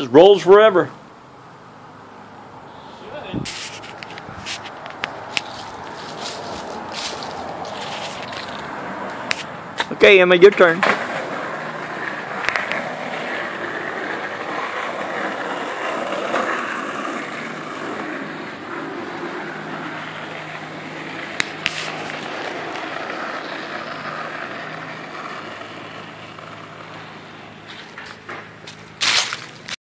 Just rolls forever. Okay, Emma, your turn.